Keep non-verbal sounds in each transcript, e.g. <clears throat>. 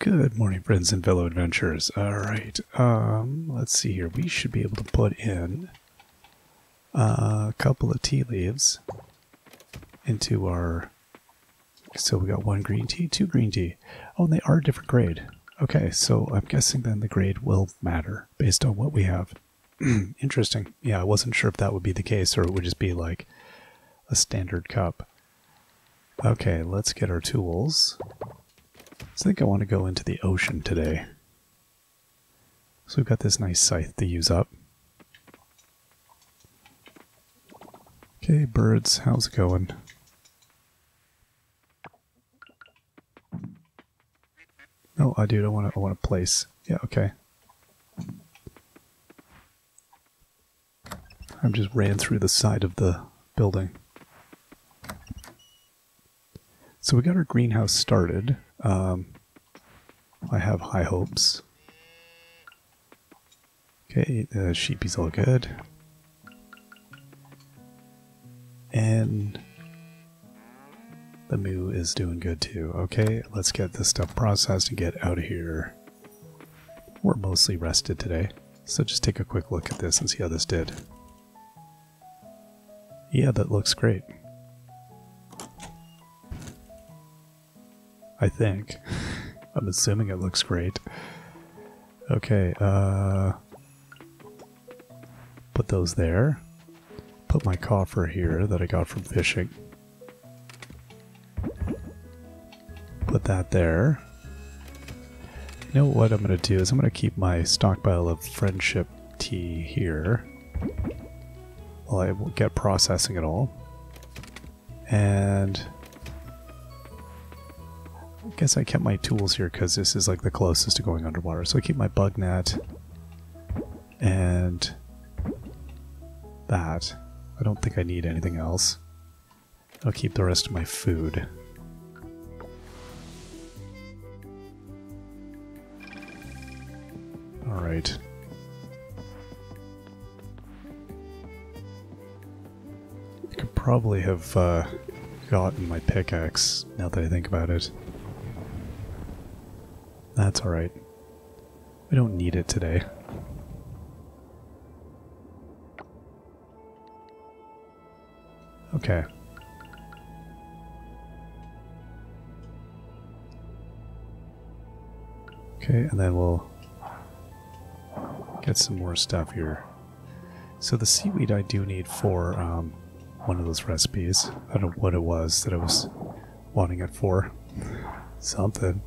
Good morning, friends and fellow adventurers. All right, um, let's see here. We should be able to put in a couple of tea leaves into our. So we got one green tea, two green tea. Oh, and they are a different grade. Okay, so I'm guessing then the grade will matter based on what we have. <clears throat> Interesting. Yeah, I wasn't sure if that would be the case or it would just be like a standard cup. Okay, let's get our tools. I think I want to go into the ocean today. So we've got this nice scythe to use up. Okay, birds, how's it going? No, I do. I want to. I want to place. Yeah. Okay. I just ran through the side of the building. So we got our greenhouse started. Um, I have high hopes. Okay, the sheepies all good. And the moo is doing good too. Okay, let's get this stuff processed and get out of here. We're mostly rested today, so just take a quick look at this and see how this did. Yeah, that looks great. I think. I'm assuming it looks great. Okay, uh... Put those there. Put my coffer here that I got from fishing. Put that there. You know what I'm going to do is I'm going to keep my stockpile of friendship tea here while I get processing it all. And guess I kept my tools here because this is like the closest to going underwater. So I keep my bug net and that. I don't think I need anything else. I'll keep the rest of my food. Alright. I could probably have uh, gotten my pickaxe now that I think about it. That's alright. We don't need it today. Okay. Okay, and then we'll get some more stuff here. So the seaweed I do need for um, one of those recipes. I don't know what it was that I was wanting it for. Something.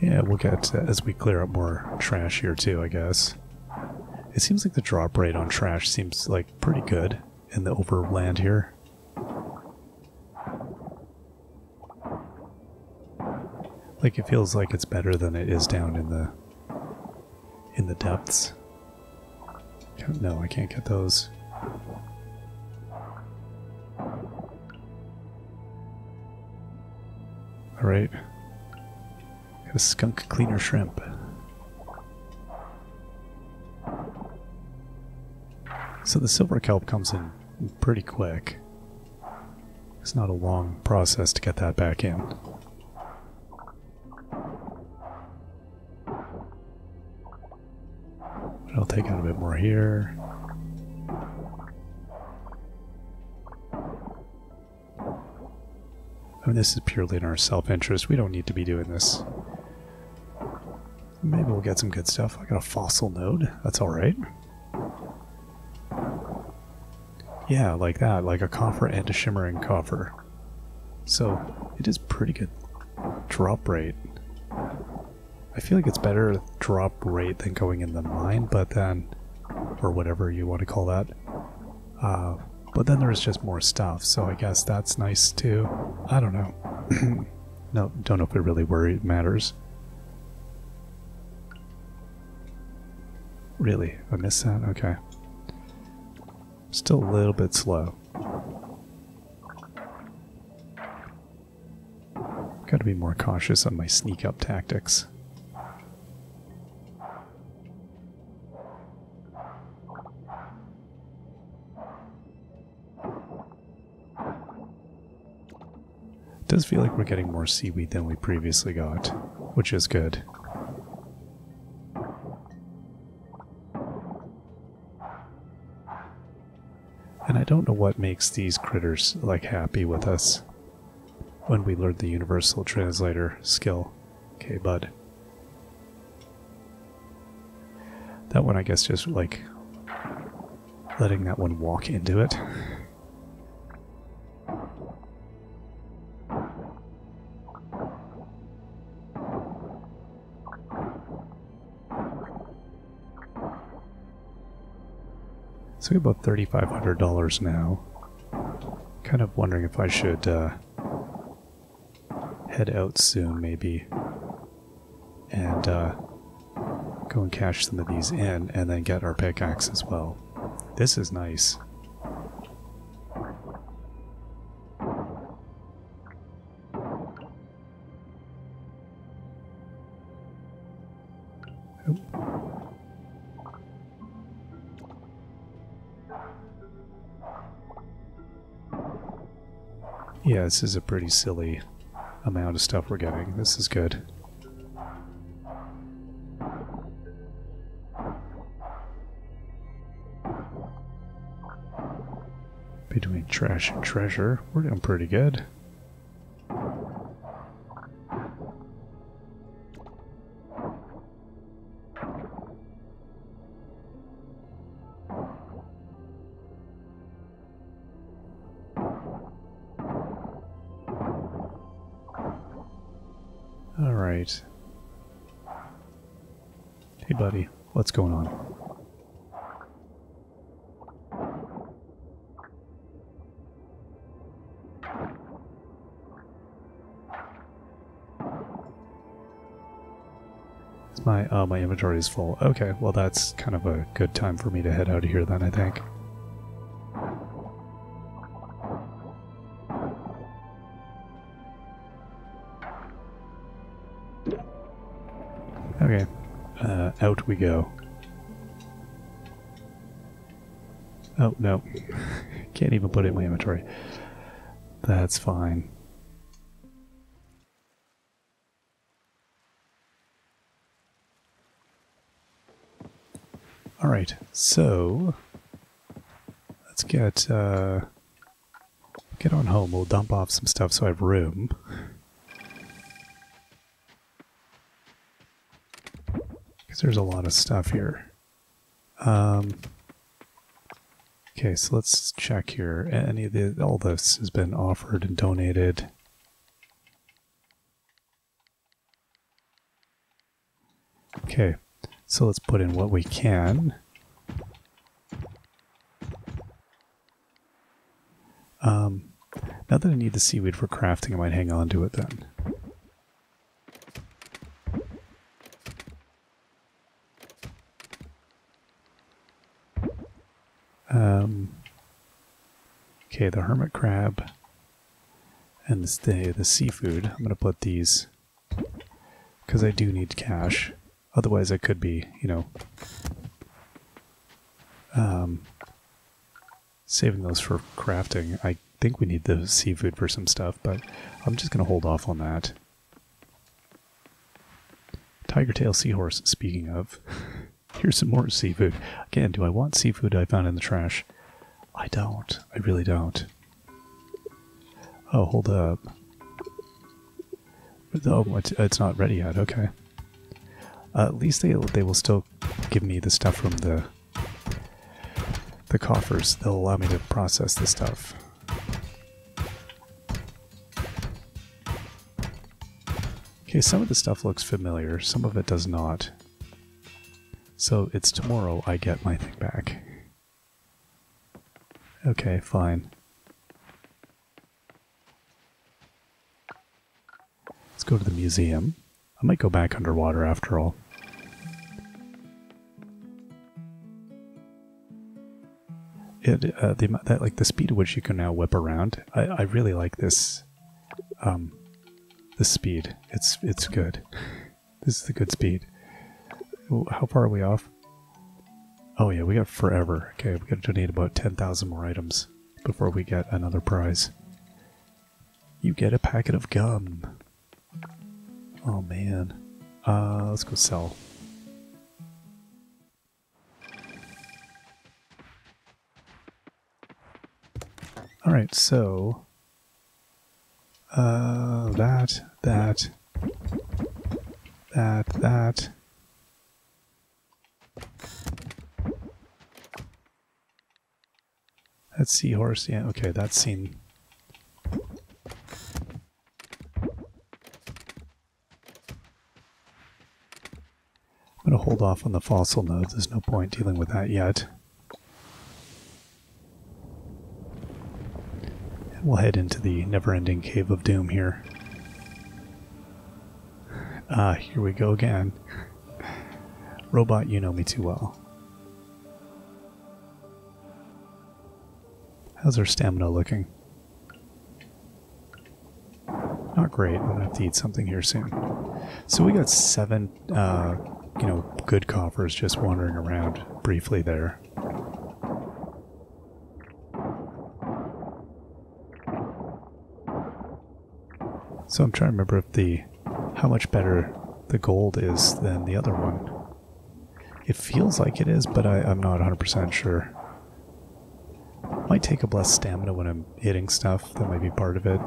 Yeah, we'll get as we clear up more trash here too, I guess. It seems like the drop rate on trash seems like pretty good in the overland here. Like it feels like it's better than it is down in the in the depths. No, I can't get those. Alright. A skunk cleaner shrimp. So the silver kelp comes in pretty quick. It's not a long process to get that back in. But I'll take out a bit more here. I mean, this is purely in our self-interest. We don't need to be doing this. Maybe we'll get some good stuff. I got a fossil node. That's alright. Yeah, like that. Like a coffer and a shimmering coffer. So, it is pretty good drop rate. I feel like it's better drop rate than going in the mine, but then... Or whatever you want to call that. Uh, but then there's just more stuff, so I guess that's nice too. I don't know. <clears throat> no, don't know if it really worry matters. Really? I missed that? Okay. Still a little bit slow. Gotta be more cautious on my sneak up tactics. It does feel like we're getting more seaweed than we previously got, which is good. Don't know what makes these critters like happy with us when we learned the universal translator skill. Okay, bud. That one I guess just like letting that one walk into it. So we have about $3,500 now. Kind of wondering if I should uh, head out soon, maybe, and uh, go and cash some of these in, and then get our pickaxe as well. This is nice. Yeah, this is a pretty silly amount of stuff we're getting. This is good. Between trash and treasure, we're doing pretty good. Alright. Hey buddy, what's going on? My uh, my inventory is full. Okay, well that's kind of a good time for me to head out of here then, I think. Okay, uh, out we go. Oh, no. <laughs> Can't even put it in my inventory. That's fine. Alright, so let's get uh, get on home. We'll dump off some stuff so I have room. <laughs> Because there's a lot of stuff here. Um, okay, so let's check here. Any of the all this has been offered and donated. Okay, so let's put in what we can. Um, now that I need the seaweed for crafting, I might hang on to it then. Um, okay, the hermit crab and the, the seafood. I'm going to put these because I do need cash. Otherwise, I could be, you know, um, saving those for crafting. I think we need the seafood for some stuff, but I'm just going to hold off on that. Tiger tail seahorse, speaking of. <laughs> Here's some more seafood. Again, do I want seafood I found in the trash? I don't. I really don't. Oh, hold up. Oh, it's not ready yet. Okay. Uh, at least they they will still give me the stuff from the the coffers. They'll allow me to process the stuff. Okay, some of the stuff looks familiar, some of it does not. So it's tomorrow I get my thing back. Okay, fine. Let's go to the museum. I might go back underwater after all. It, uh, the that like the speed at which you can now whip around. I, I really like this. Um, the speed. It's it's good. <laughs> This is the good speed. How far are we off? Oh yeah, we got forever. Okay, we got to donate about ten thousand more items before we get another prize. You get a packet of gum. Oh man. Uh, let's go sell. Alright, so... Uh, that, that, that, that. That seahorse, yeah, okay, that's seen. I'm going to hold off on the fossil nodes. There's no point dealing with that yet. And we'll head into the never-ending Cave of Doom here. Ah, here we go again. Robot, you know me too well. How's our stamina looking? Not great. I'm gonna have to eat something here soon. So we got seven, uh, you know, good coffers just wandering around briefly there. So I'm trying to remember if the how much better the gold is than the other one. It feels like it is, but I, I'm not 100% sure. Might take up less stamina when I'm hitting stuff. That might be part of it.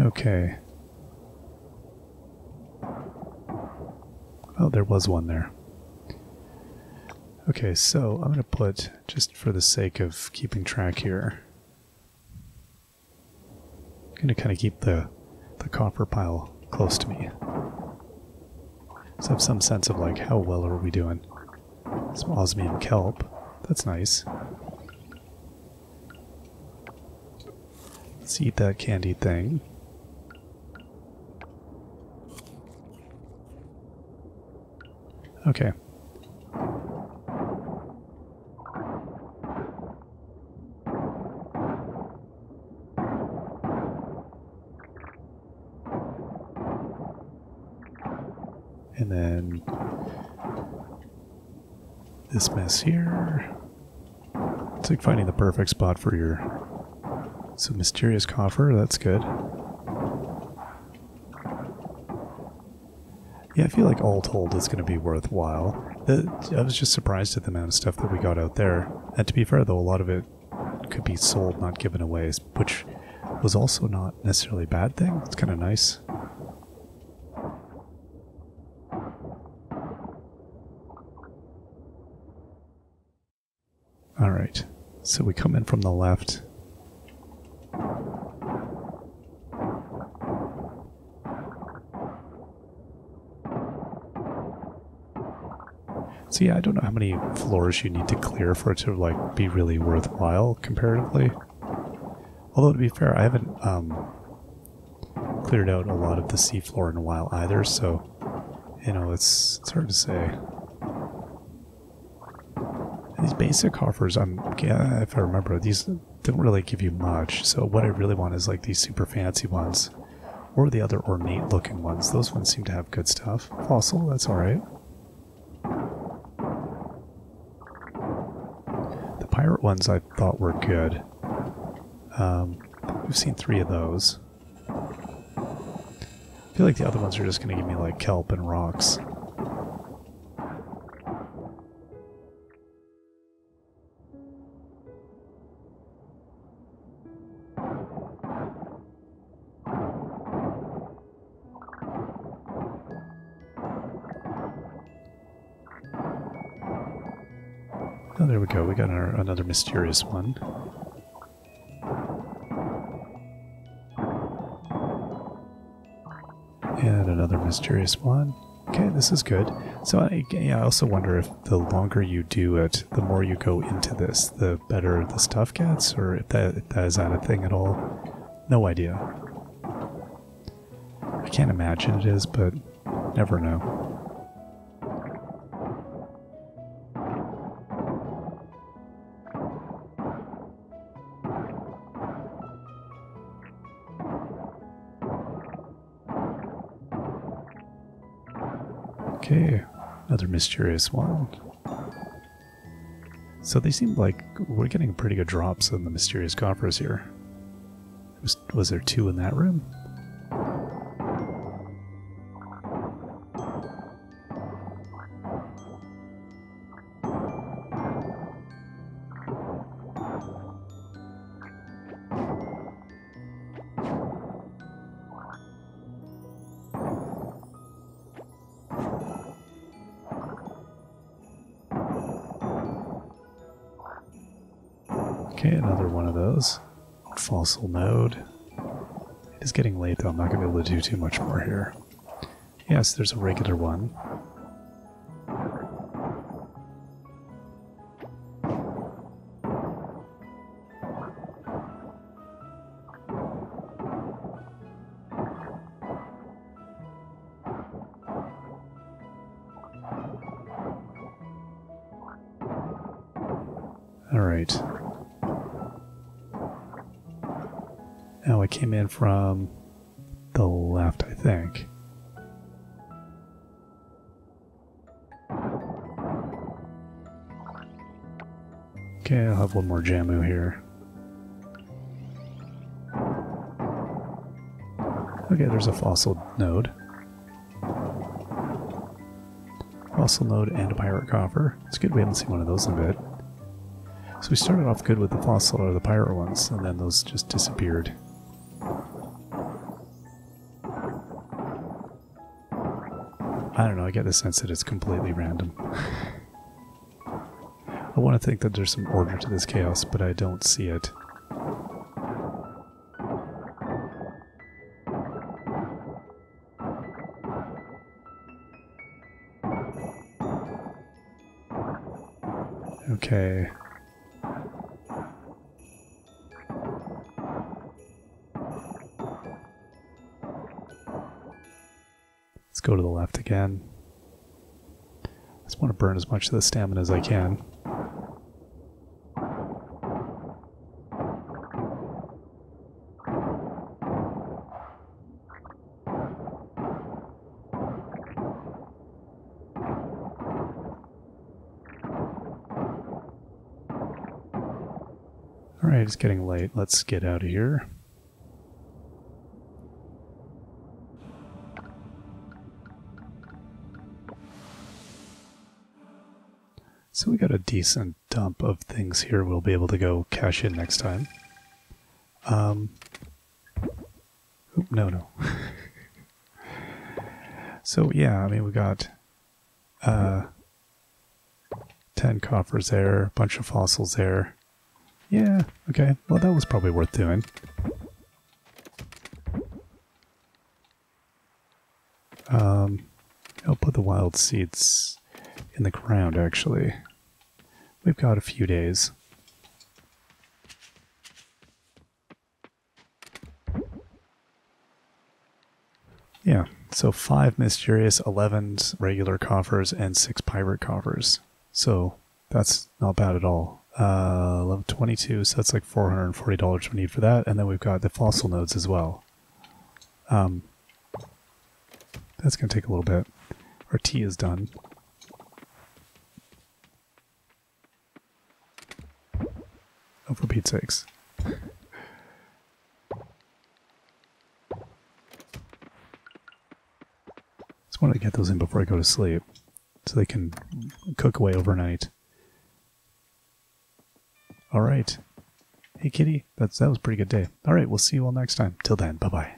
Okay. There was one there. Okay, so I'm going to put, just for the sake of keeping track here, I'm going to kind of keep the, the coffer pile close to me. So I have some sense of like, how well are we doing? Some osmium kelp. That's nice. Let's eat that candy thing. Okay. And then this mess here. It's like finding the perfect spot for your so mysterious coffer, that's good. Yeah, I feel like all told it's going to be worthwhile. I was just surprised at the amount of stuff that we got out there. And to be fair, though, a lot of it could be sold, not given away, which was also not necessarily a bad thing. It's kind of nice. Alright, so we come in from the left. So yeah, I don't know how many floors you need to clear for it to like be really worthwhile comparatively. Although to be fair, I haven't um, cleared out a lot of the seafloor in a while either, so you know it's it's hard to say. These basic coffers, I'm yeah, if I remember, these don't really give you much. So what I really want is like these super fancy ones, or the other ornate looking ones. Those ones seem to have good stuff. Fossil, that's all right. Pirate ones I thought were good. Um, we've seen three of those. I feel like the other ones are just going to give me like kelp and rocks. Mysterious one. And another mysterious one. Okay, this is good. So I, I also wonder if the longer you do it, the more you go into this, the better the stuff gets, or if that, if that is that a thing at all. No idea. I can't imagine it is, but never know. Okay, another mysterious one. So they seem like we're getting pretty good drops on the mysterious coffers here. Was, was there two in that room? Another one of those. Fossil node. It is getting late though, I'm not going to be able to do too much more here. Yes, there's a regular one. From the left, I think. Okay, I'll have one more Jamu here. Okay, there's a fossil node. Fossil node and a pirate coffer. It's good we haven't seen one of those in a bit. So we started off good with the fossil or the pirate ones, and then those just disappeared. Know, I get the sense that it's completely random. I want to think that there's some order to this chaos, but I don't see it. Okay. Let's go to the left again. Want to burn as much of the stamina as I can. Alright, it's getting late. Let's get out of here. Decent dump of things here we'll be able to go cash in next time. Um, no, no. <laughs> so yeah, I mean we got uh, 10 coffers there, a bunch of fossils there. Yeah, okay. Well, that was probably worth doing. Um, I'll put the wild seeds in the ground, actually. We've got a few days. Yeah, so five mysterious, 11 regular coffers, and six pirate coffers. So that's not bad at all. Uh, level 22, so that's like $440 we need for that. And then we've got the fossil nodes as well. Um, that's going to take a little bit. Our tea is done. Oh, for Pete's sakes. Just wanted to get those in before I go to sleep. So they can cook away overnight. Alright. Hey kitty, that's that was a pretty good day. Alright, we'll see you all next time. Till then, bye bye.